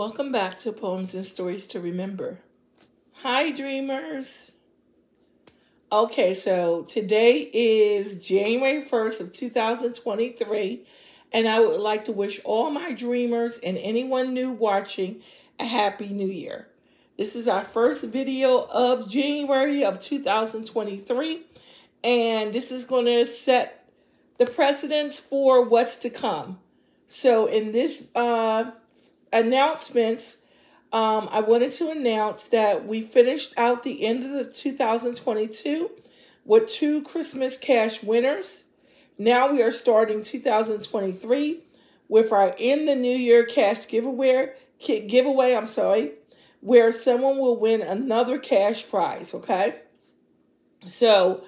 Welcome back to Poems and Stories to Remember. Hi, dreamers. Okay, so today is January 1st of 2023, and I would like to wish all my dreamers and anyone new watching a happy new year. This is our first video of January of 2023, and this is going to set the precedence for what's to come. So in this uh, announcements, um, I wanted to announce that we finished out the end of the 2022 with two Christmas cash winners. Now we are starting 2023 with our in the new year cash giveaway giveaway, I'm sorry, where someone will win another cash prize, okay? So,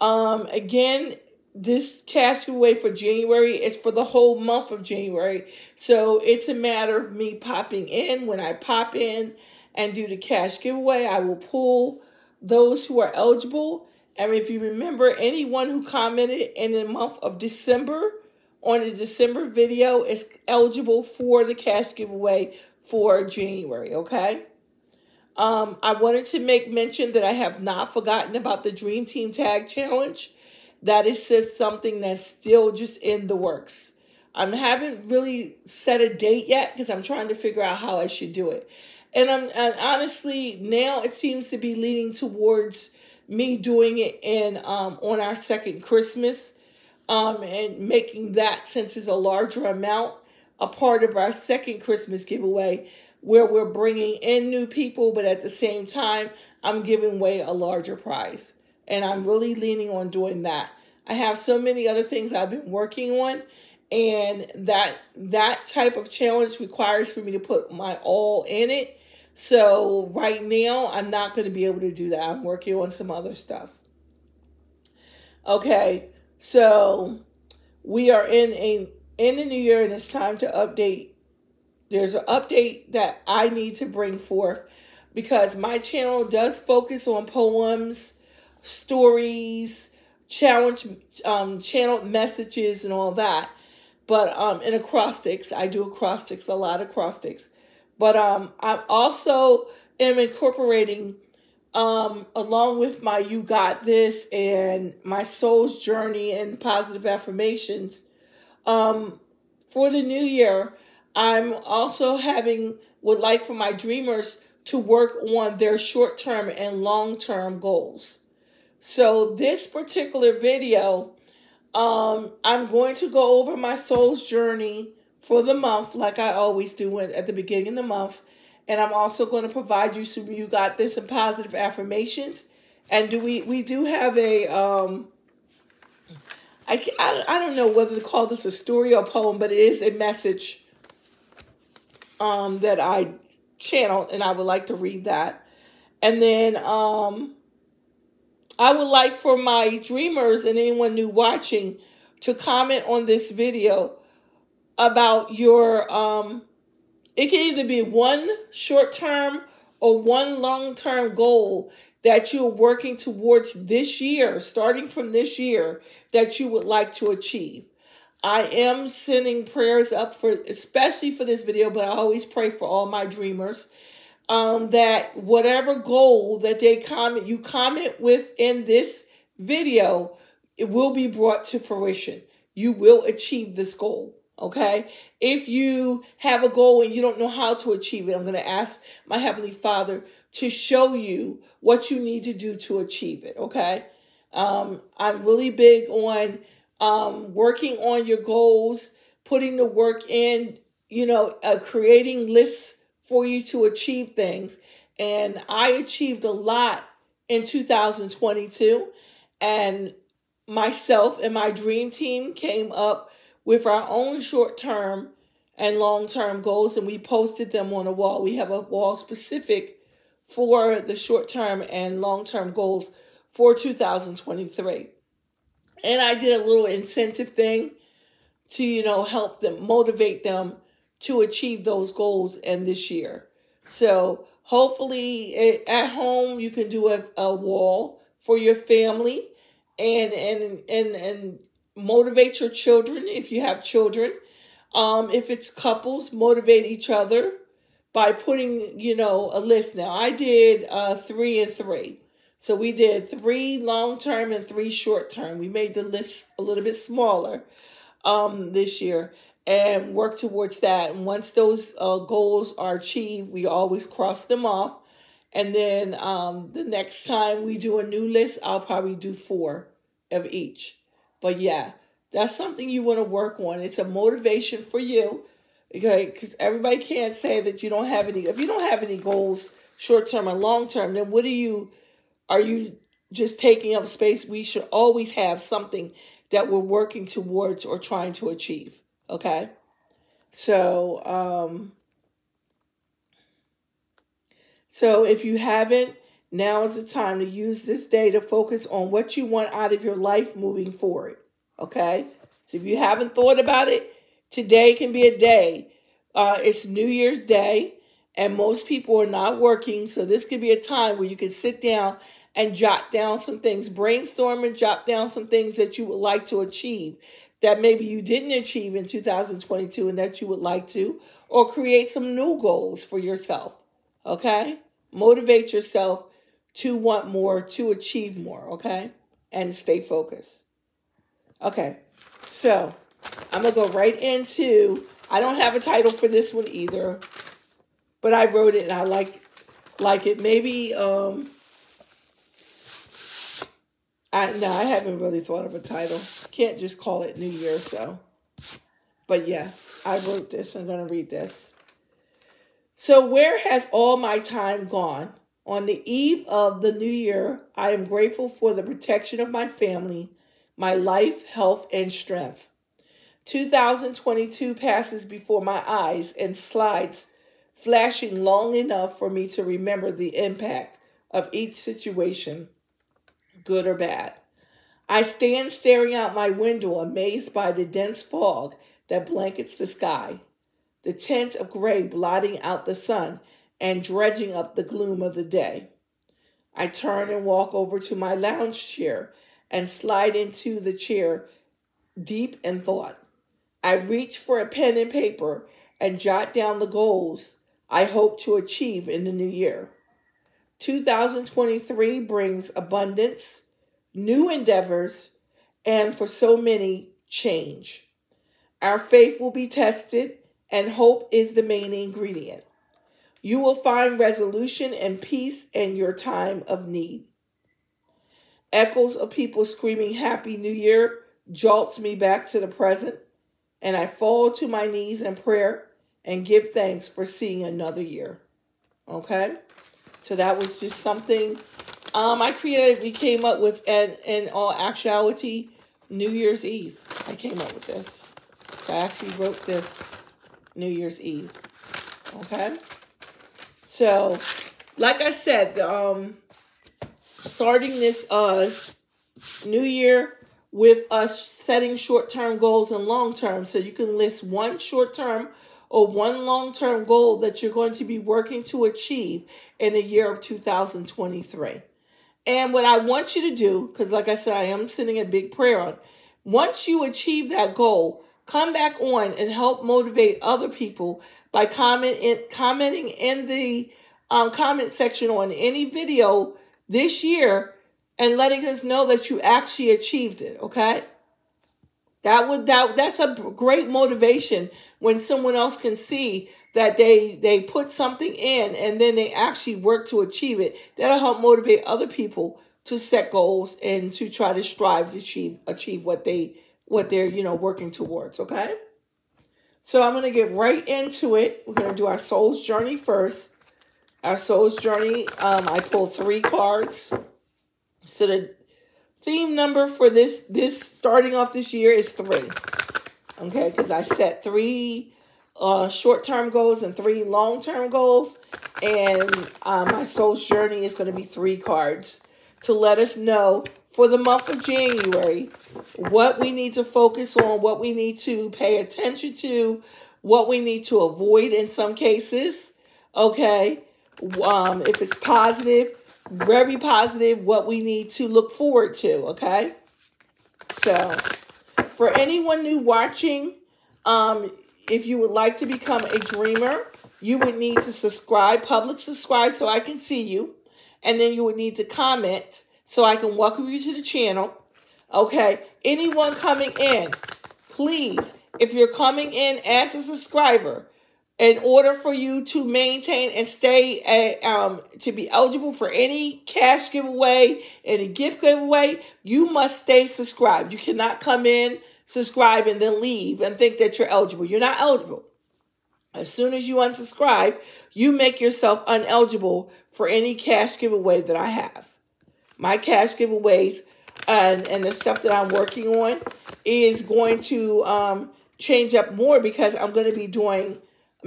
um again, this cash giveaway for January is for the whole month of January. So it's a matter of me popping in. When I pop in and do the cash giveaway, I will pull those who are eligible. And if you remember, anyone who commented in the month of December on the December video is eligible for the cash giveaway for January, okay? Um, I wanted to make mention that I have not forgotten about the Dream Team Tag Challenge that is just something that's still just in the works. I haven't really set a date yet because I'm trying to figure out how I should do it. And I'm and honestly now it seems to be leaning towards me doing it in um, on our second Christmas um, and making that since it's a larger amount a part of our second Christmas giveaway where we're bringing in new people, but at the same time, I'm giving away a larger prize. And I'm really leaning on doing that. I have so many other things I've been working on and that that type of challenge requires for me to put my all in it. So right now I'm not going to be able to do that. I'm working on some other stuff. Okay. So we are in a in the new year and it's time to update. There's an update that I need to bring forth because my channel does focus on poems, stories, challenge um channeled messages and all that. But um in acrostics. I do acrostics a lot of acrostics. But um i also am incorporating um along with my you got this and my soul's journey and positive affirmations um for the new year i'm also having would like for my dreamers to work on their short-term and long-term goals so this particular video, um, I'm going to go over my soul's journey for the month, like I always do at the beginning of the month. And I'm also going to provide you some you got this and positive affirmations. And do we we do have a um I, I, I don't know whether to call this a story or poem, but it is a message um that I channeled and I would like to read that. And then um I would like for my dreamers and anyone new watching to comment on this video about your um it can either be one short term or one long term goal that you're working towards this year, starting from this year, that you would like to achieve. I am sending prayers up for, especially for this video, but I always pray for all my dreamers um, that whatever goal that they comment, you comment within this video, it will be brought to fruition. You will achieve this goal. Okay. If you have a goal and you don't know how to achieve it, I'm going to ask my Heavenly Father to show you what you need to do to achieve it. Okay. Um, I'm really big on um, working on your goals, putting the work in, you know, uh, creating lists for you to achieve things. And I achieved a lot in 2022. And myself and my dream team came up with our own short term and long term goals, and we posted them on a wall. We have a wall specific for the short term and long term goals for 2023. And I did a little incentive thing to, you know, help them motivate them to achieve those goals in this year. So hopefully at home you can do a, a wall for your family and and and and motivate your children if you have children. Um, if it's couples, motivate each other by putting, you know, a list. Now, I did uh, three and three. So we did three long term and three short term. We made the list a little bit smaller um, this year and work towards that. And once those uh, goals are achieved, we always cross them off. And then um, the next time we do a new list, I'll probably do four of each. But yeah, that's something you want to work on. It's a motivation for you. Okay, because everybody can't say that you don't have any. If you don't have any goals, short term and long term, then what are you? Are you just taking up space? We should always have something that we're working towards or trying to achieve. Okay. So, um, so if you haven't, now is the time to use this day to focus on what you want out of your life moving forward. Okay. So if you haven't thought about it, today can be a day. Uh, it's New Year's Day, and most people are not working. So this could be a time where you can sit down and jot down some things, brainstorm and jot down some things that you would like to achieve that maybe you didn't achieve in 2022 and that you would like to, or create some new goals for yourself. Okay? Motivate yourself to want more, to achieve more, okay? And stay focused. Okay, so I'm gonna go right into. I don't have a title for this one either, but I wrote it and I like like it. Maybe um I no, I haven't really thought of a title. Can't just call it New Year, so. But yeah, I wrote this. I'm gonna read this. So where has all my time gone? On the eve of the new year, I am grateful for the protection of my family, my life, health, and strength. 2022 passes before my eyes and slides, flashing long enough for me to remember the impact of each situation good or bad. I stand staring out my window, amazed by the dense fog that blankets the sky, the tint of gray blotting out the sun and dredging up the gloom of the day. I turn and walk over to my lounge chair and slide into the chair deep in thought. I reach for a pen and paper and jot down the goals I hope to achieve in the new year. 2023 brings abundance, new endeavors, and for so many, change. Our faith will be tested, and hope is the main ingredient. You will find resolution and peace in your time of need. Echoes of people screaming Happy New Year jolts me back to the present, and I fall to my knees in prayer and give thanks for seeing another year. Okay? So that was just something um, I creatively came up with, and in all actuality, New Year's Eve. I came up with this. So I actually wrote this New Year's Eve. Okay? So, like I said, um, starting this uh, new year with us setting short-term goals and long-term. So you can list one short-term or one long term goal that you're going to be working to achieve in the year of 2023. And what I want you to do, because like I said, I am sending a big prayer on, once you achieve that goal, come back on and help motivate other people by comment in, commenting in the um, comment section on any video this year and letting us know that you actually achieved it, okay? That would that that's a great motivation when someone else can see that they they put something in and then they actually work to achieve it. That'll help motivate other people to set goals and to try to strive to achieve achieve what they what they're you know working towards. Okay. So I'm gonna get right into it. We're gonna do our soul's journey first. Our soul's journey. Um, I pulled three cards. So the theme number for this this starting off this year is three. Okay, because I set three uh, short-term goals and three long-term goals. And uh, my soul's journey is going to be three cards to let us know for the month of January what we need to focus on, what we need to pay attention to, what we need to avoid in some cases. Okay. Um, if it's positive, very positive what we need to look forward to, okay? So, for anyone new watching, um, if you would like to become a dreamer, you would need to subscribe, public subscribe so I can see you. And then you would need to comment so I can welcome you to the channel. Okay. Anyone coming in, please, if you're coming in as a subscriber, in order for you to maintain and stay a, um, to be eligible for any cash giveaway, any gift giveaway, you must stay subscribed. You cannot come in, subscribe, and then leave and think that you're eligible. You're not eligible. As soon as you unsubscribe, you make yourself uneligible for any cash giveaway that I have. My cash giveaways and, and the stuff that I'm working on is going to um, change up more because I'm going to be doing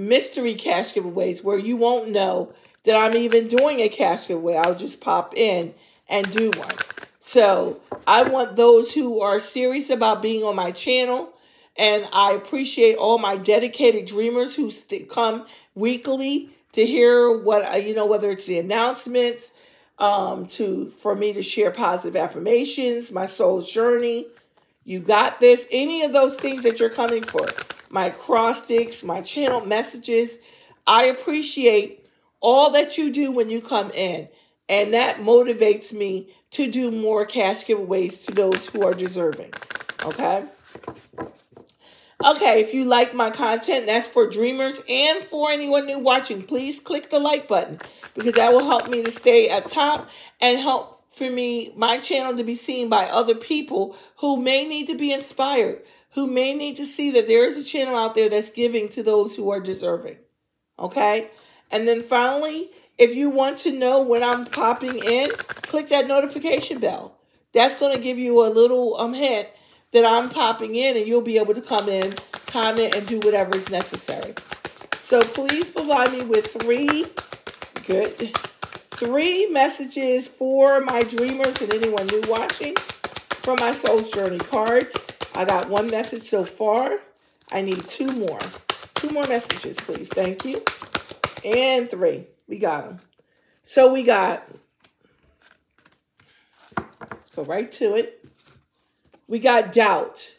mystery cash giveaways where you won't know that I'm even doing a cash giveaway. I'll just pop in and do one. So I want those who are serious about being on my channel and I appreciate all my dedicated dreamers who come weekly to hear what, uh, you know, whether it's the announcements, um, to, for me to share positive affirmations, my soul's journey. You got this. Any of those things that you're coming for my acrostics, my channel messages. I appreciate all that you do when you come in. And that motivates me to do more cash giveaways to those who are deserving. Okay? Okay, if you like my content, that's for dreamers and for anyone new watching, please click the like button because that will help me to stay at top and help for me, my channel to be seen by other people who may need to be inspired who may need to see that there is a channel out there that's giving to those who are deserving. Okay? And then finally, if you want to know when I'm popping in, click that notification bell. That's going to give you a little um, hint that I'm popping in and you'll be able to come in, comment, and do whatever is necessary. So please provide me with three, good, three messages for my dreamers and anyone new watching from my Soul's Journey cards. I got one message so far. I need two more. Two more messages, please. Thank you. And three. We got them. So we got, go right to it. We got doubt.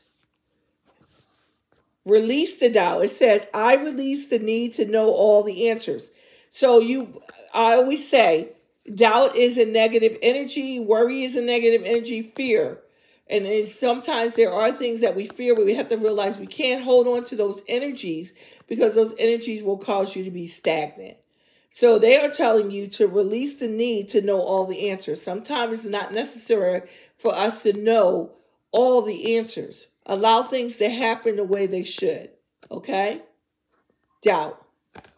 Release the doubt. It says, I release the need to know all the answers. So you, I always say, doubt is a negative energy. Worry is a negative energy. Fear and then sometimes there are things that we fear, but we have to realize we can't hold on to those energies because those energies will cause you to be stagnant. So they are telling you to release the need to know all the answers. Sometimes it's not necessary for us to know all the answers. Allow things to happen the way they should. Okay? Doubt.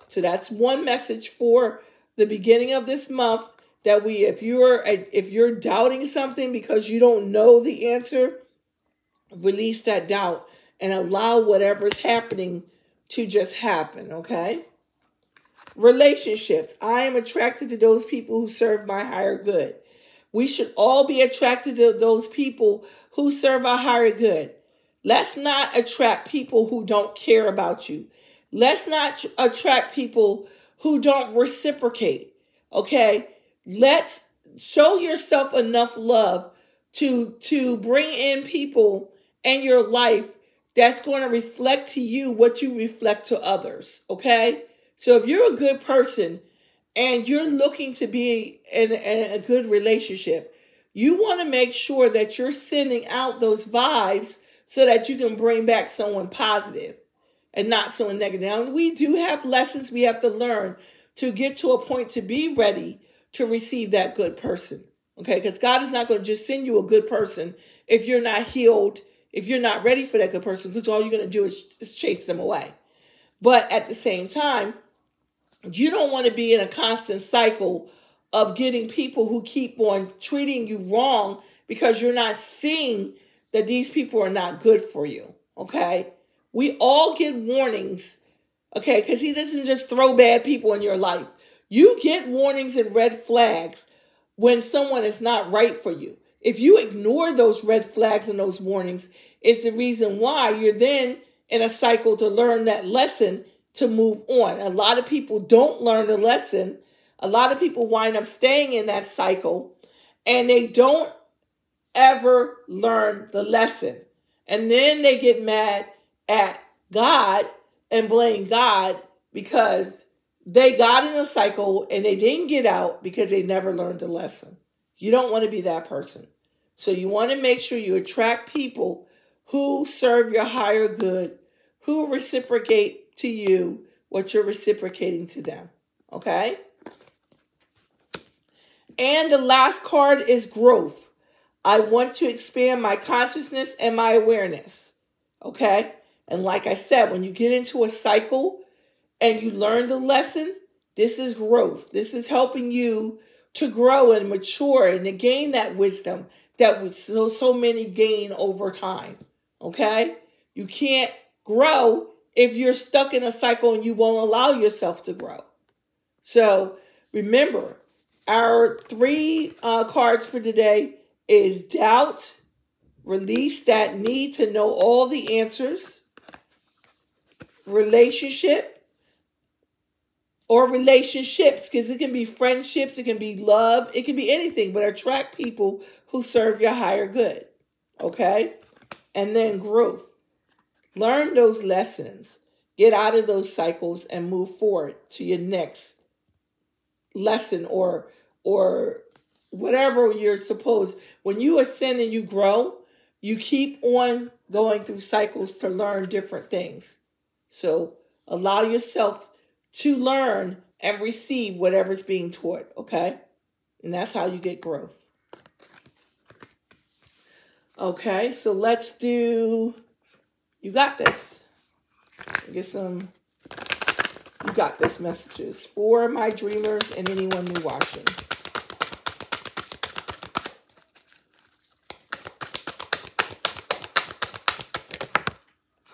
So that's one message for the beginning of this month that we if you're if you're doubting something because you don't know the answer release that doubt and allow whatever's happening to just happen okay? Relationships. I am attracted to those people who serve my higher good. We should all be attracted to those people who serve our higher good. Let's not attract people who don't care about you. Let's not attract people who don't reciprocate okay let's show yourself enough love to to bring in people in your life that's going to reflect to you what you reflect to others okay? So if you're a good person and you're looking to be in, in a good relationship you want to make sure that you're sending out those vibes so that you can bring back someone positive and not someone negative. Now we do have lessons we have to learn to get to a point to be ready to receive that good person. Okay, because God is not going to just send you a good person if you're not healed, if you're not ready for that good person, because all you're going to do is, is chase them away. But at the same time, you don't want to be in a constant cycle of getting people who keep on treating you wrong because you're not seeing that these people are not good for you. Okay. We all get warnings. Okay. Because he doesn't just throw bad people in your life. You get warnings and red flags when someone is not right for you. If you ignore those red flags and those warnings, it's the reason why you're then in a cycle to learn that lesson to move on. A lot of people don't learn the lesson. A lot of people wind up staying in that cycle and they don't ever learn the lesson. And then they get mad at God and blame God because they got in a cycle and they didn't get out because they never learned a lesson. You don't want to be that person. So you want to make sure you attract people who serve your higher good, who reciprocate to you what you're reciprocating to them. Okay? And the last card is growth. I want to expand my consciousness and my awareness. Okay? And like I said, when you get into a cycle and you learn the lesson, this is growth. This is helping you to grow and mature and to gain that wisdom that so so many gain over time. Okay? You can't grow if you're stuck in a cycle and you won't allow yourself to grow. So remember, our three uh, cards for today is doubt, release that need to know all the answers, relationship, or relationships, because it can be friendships, it can be love, it can be anything, but attract people who serve your higher good. Okay? And then growth. Learn those lessons. Get out of those cycles and move forward to your next lesson or or whatever you're supposed when you ascend and you grow you keep on going through cycles to learn different things so allow yourself to learn and receive whatever's being taught okay? And that's how you get growth. Okay so let's do you got this. Get some you got this messages for my dreamers and anyone new watching.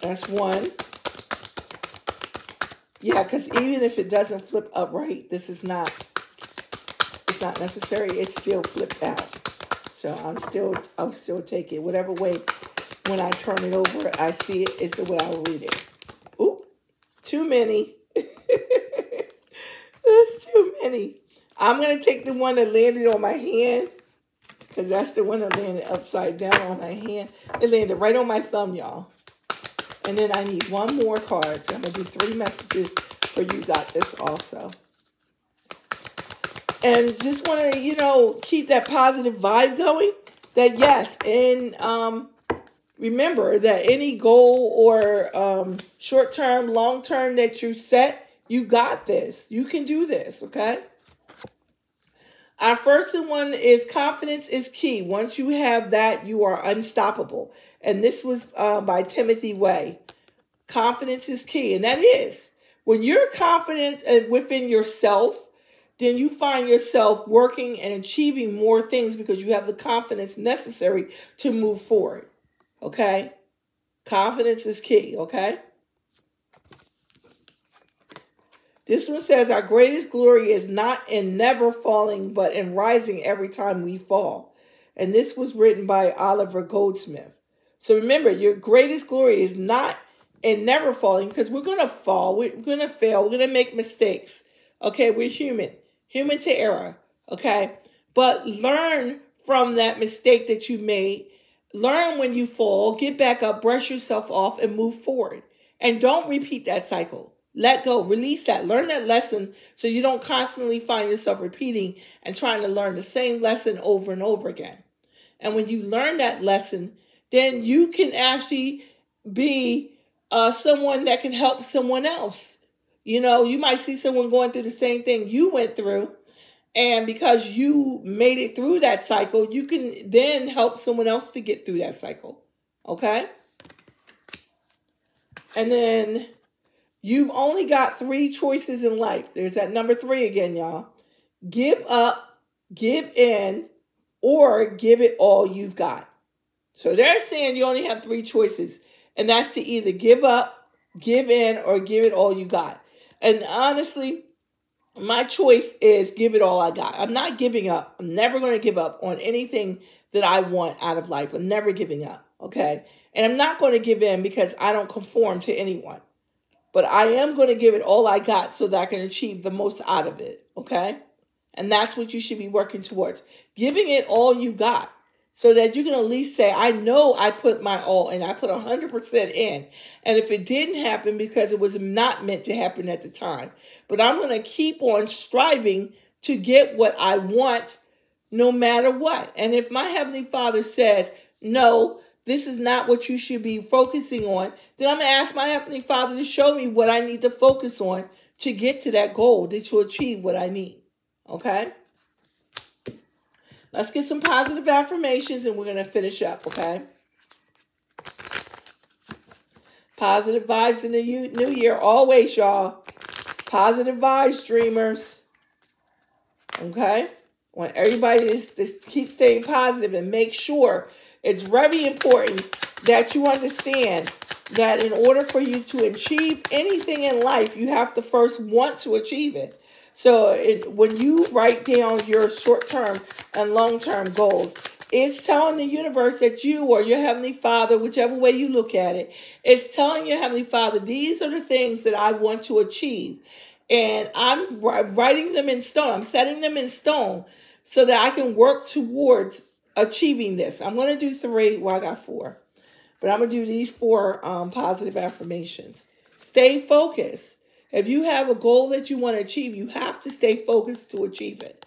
That's one. Yeah, because even if it doesn't flip upright, this is not, it's not necessary. It's still flipped out. So I'm still, I'll still take it. Whatever way, when I turn it over, I see it is the way I'll read it. Ooh, too many. That's too many. I'm going to take the one that landed on my hand because that's the one that landed upside down on my hand. It landed right on my thumb, y'all. And then I need one more card. So I'm going to do three messages for you got this also. And just want to, you know, keep that positive vibe going. That yes, and um, remember that any goal or um, short-term, long-term that you set, you got this. You can do this, okay? Our first one is confidence is key. Once you have that, you are unstoppable. And this was uh, by Timothy Way. Confidence is key. And that is when you're confident within yourself, then you find yourself working and achieving more things because you have the confidence necessary to move forward. Okay? Confidence is key. Okay? This one says, Our greatest glory is not in never falling, but in rising every time we fall. And this was written by Oliver Goldsmith. So remember, your greatest glory is not in never falling because we're going to fall. We're going to fail. We're going to make mistakes. Okay, we're human, human to error. Okay, but learn from that mistake that you made. Learn when you fall, get back up, brush yourself off, and move forward. And don't repeat that cycle. Let go, release that, learn that lesson so you don't constantly find yourself repeating and trying to learn the same lesson over and over again. And when you learn that lesson, then you can actually be uh, someone that can help someone else. You know, you might see someone going through the same thing you went through. And because you made it through that cycle, you can then help someone else to get through that cycle. Okay? And then You've only got three choices in life. There's that number three again, y'all. Give up, give in, or give it all you've got. So they're saying you only have three choices, and that's to either give up, give in, or give it all you got. And honestly, my choice is give it all I got. I'm not giving up. I'm never going to give up on anything that I want out of life. I'm never giving up. Okay. And I'm not going to give in because I don't conform to anyone but I am going to give it all I got so that I can achieve the most out of it. Okay. And that's what you should be working towards. Giving it all you got. So that you can at least say, I know I put my all and I put 100% in. And if it didn't happen because it was not meant to happen at the time, but I'm going to keep on striving to get what I want no matter what. And if my Heavenly Father says, no, this is not what you should be focusing on, then I'm going to ask my Heavenly Father to show me what I need to focus on to get to that goal, that to achieve what I need. Okay? Let's get some positive affirmations and we're going to finish up, okay? Positive vibes in the new year, always, y'all. Positive vibes, dreamers. Okay? Want everybody to keep staying positive and make sure it's very important that you understand that in order for you to achieve anything in life, you have to first want to achieve it. So it, when you write down your short term and long term goals, it's telling the universe that you or your Heavenly Father, whichever way you look at it, it's telling your Heavenly Father, these are the things that I want to achieve. And I'm writing them in stone, I'm setting them in stone so that I can work towards achieving this. I'm going to do three. Well, I got four, but I'm going to do these four um, positive affirmations. Stay focused. If you have a goal that you want to achieve, you have to stay focused to achieve it.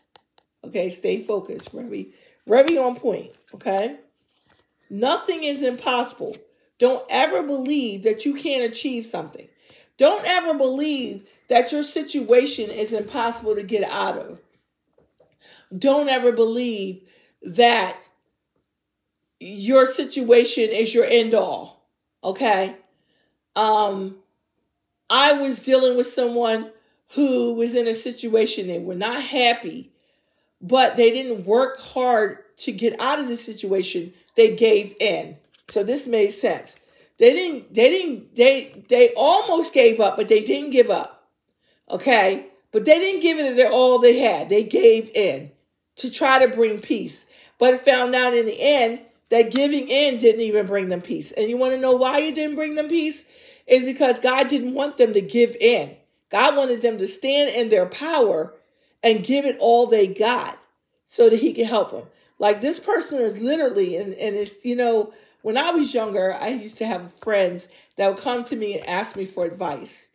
Okay, stay focused. Very, very on point. Okay. Nothing is impossible. Don't ever believe that you can't achieve something. Don't ever believe that your situation is impossible to get out of. Don't ever believe that your situation is your end all. Okay? Um I was dealing with someone who was in a situation they were not happy, but they didn't work hard to get out of the situation. They gave in. So this made sense. They didn't they didn't they they almost gave up, but they didn't give up. Okay? But they didn't give it all they had. They gave in to try to bring peace. But found out in the end that giving in didn't even bring them peace. And you want to know why it didn't bring them peace? Is because God didn't want them to give in. God wanted them to stand in their power and give it all they got so that he could help them. Like this person is literally, and, and it's, you know, when I was younger, I used to have friends that would come to me and ask me for advice.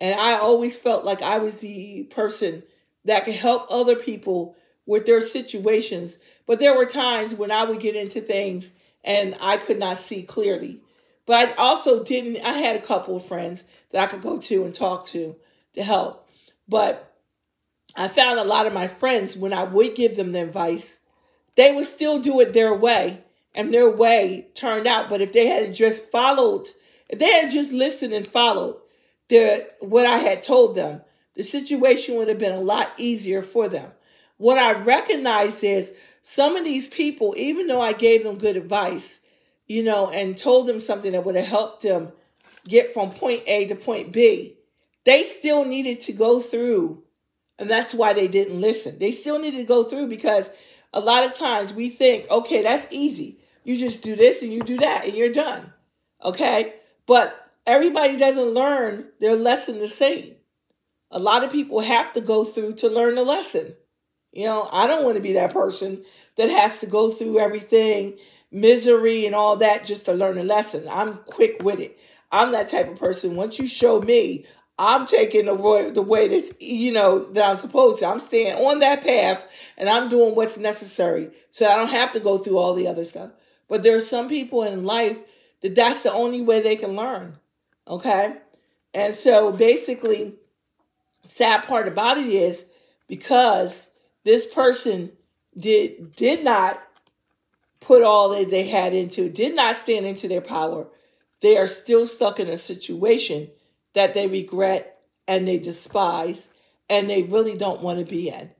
And I always felt like I was the person that could help other people with their situations. But there were times when I would get into things and I could not see clearly. But I also didn't, I had a couple of friends that I could go to and talk to to help. But I found a lot of my friends, when I would give them the advice, they would still do it their way. And their way turned out. But if they had just followed, if they had just listened and followed the what I had told them, the situation would have been a lot easier for them. What I recognize is some of these people, even though I gave them good advice, you know, and told them something that would have helped them get from point A to point B, they still needed to go through. And that's why they didn't listen. They still needed to go through because a lot of times we think, okay, that's easy. You just do this and you do that and you're done. Okay. But everybody doesn't learn their lesson the same. A lot of people have to go through to learn a lesson. You know, I don't want to be that person that has to go through everything misery and all that just to learn a lesson. I'm quick with it. I'm that type of person. Once you show me, I'm taking the way, the way that's, you know, that I'm supposed to. I'm staying on that path and I'm doing what's necessary so I don't have to go through all the other stuff. But there are some people in life that that's the only way they can learn. Okay. And so basically, sad part about it is because this person did, did not put all that they had into, did not stand into their power, they are still stuck in a situation that they regret and they despise and they really don't want to be in.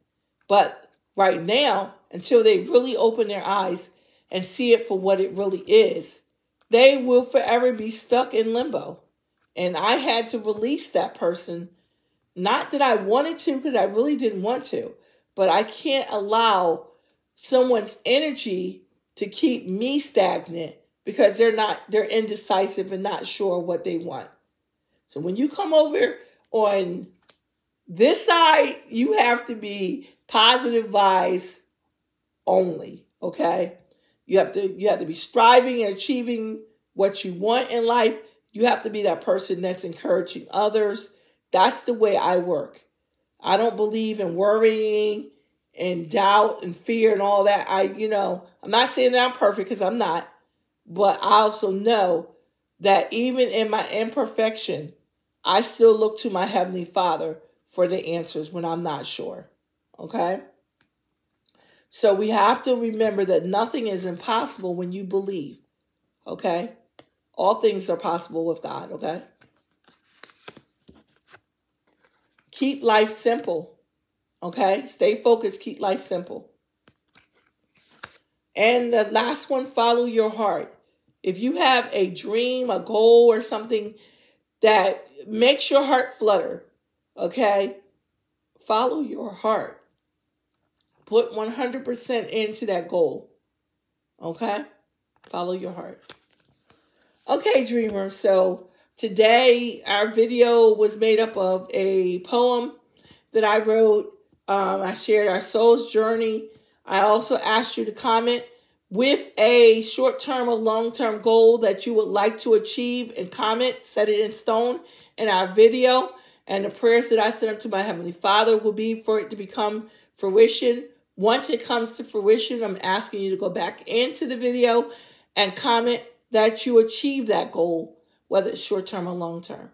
But right now, until they really open their eyes and see it for what it really is, they will forever be stuck in limbo. And I had to release that person. Not that I wanted to, because I really didn't want to, but I can't allow someone's energy to keep me stagnant because they're not they're indecisive and not sure what they want. So when you come over on this side, you have to be positive vibes only, okay? You have to you have to be striving and achieving what you want in life. You have to be that person that's encouraging others. That's the way I work. I don't believe in worrying and doubt and fear and all that. I, you know, I'm not saying that I'm perfect because I'm not, but I also know that even in my imperfection, I still look to my Heavenly Father for the answers when I'm not sure. Okay? So we have to remember that nothing is impossible when you believe. Okay? All things are possible with God. Okay? Keep life simple. Okay? Stay focused. Keep life simple. And the last one, follow your heart. If you have a dream, a goal, or something that makes your heart flutter, okay, follow your heart. Put 100% into that goal, okay? Follow your heart. Okay, dreamer. So today our video was made up of a poem that I wrote. Um, I shared our soul's journey. I also asked you to comment with a short term or long term goal that you would like to achieve and comment, set it in stone in our video. And the prayers that I send up to my Heavenly Father will be for it to become fruition. Once it comes to fruition, I'm asking you to go back into the video and comment that you achieve that goal, whether it's short term or long term.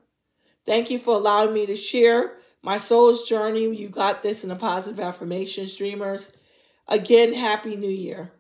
Thank you for allowing me to share my soul's journey. You got this in the positive affirmations, dreamers. Again, Happy New Year.